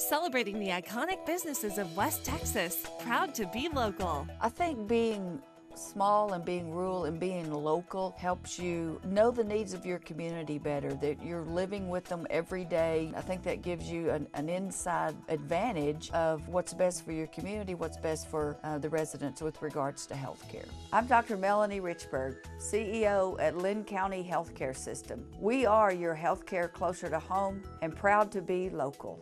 celebrating the iconic businesses of West Texas, proud to be local. I think being small and being rural and being local helps you know the needs of your community better, that you're living with them every day. I think that gives you an, an inside advantage of what's best for your community, what's best for uh, the residents with regards to health care. I'm Dr. Melanie Richburg, CEO at Lynn County Healthcare System. We are your healthcare closer to home and proud to be local.